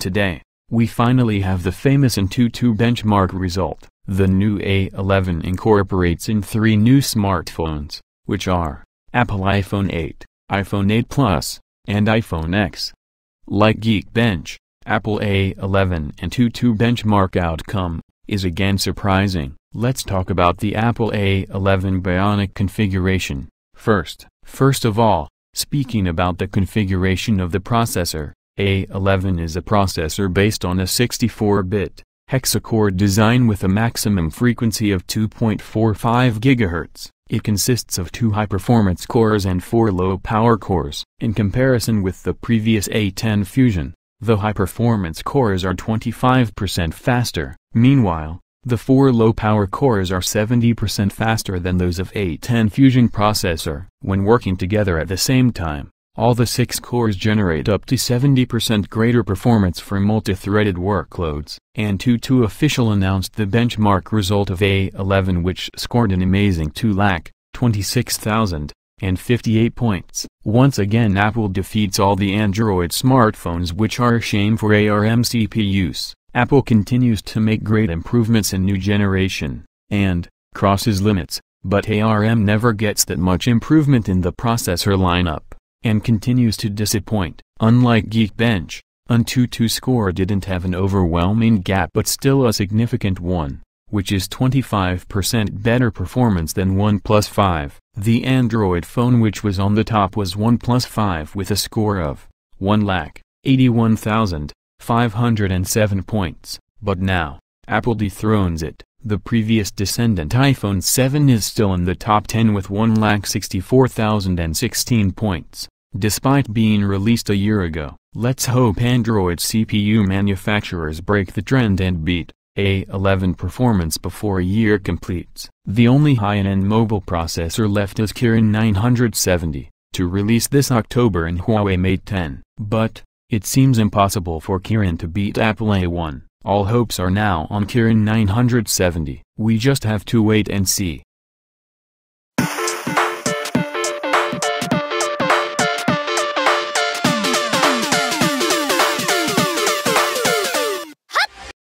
Today, we finally have the famous AnTuTu benchmark result. The new A11 incorporates in three new smartphones, which are Apple iPhone 8, iPhone 8 Plus, and iPhone X. Like Geekbench, Apple A11 AnTuTu benchmark outcome is again surprising. Let's talk about the Apple A11 Bionic configuration. First, first of all, speaking about the configuration of the processor, A11 is a processor based on a 64-bit hexacore design with a maximum frequency of 2.45 GHz. It consists of two high-performance cores and four low-power cores. In comparison with the previous A10 Fusion, the high-performance cores are 25% faster. Meanwhile, the four low-power cores are 70% faster than those of A10 Fusion processor. When working together at the same time, all the six cores generate up to 70% greater performance for multi-threaded workloads. AnTuTu official announced the benchmark result of A11 which scored an amazing 2 lakh, 26,000, and 58 points. Once again Apple defeats all the Android smartphones which are a shame for ARM CPUs. Apple continues to make great improvements in new generation, and, crosses limits, but ARM never gets that much improvement in the processor lineup and continues to disappoint. Unlike Geekbench, AnTuTu score didn't have an overwhelming gap but still a significant one, which is 25% better performance than OnePlus 5. The Android phone which was on the top was OnePlus 5 with a score of 1,81,507 points, but now, Apple dethrones it. The previous descendant iPhone 7 is still in the top 10 with 1,64,016 points, despite being released a year ago. Let's hope Android CPU manufacturers break the trend and beat A11 performance before a year completes. The only high-end mobile processor left is Kirin 970, to release this October in Huawei Mate 10. But, it seems impossible for Kirin to beat Apple A1. All hopes are now on Kirin 970. We just have to wait and see.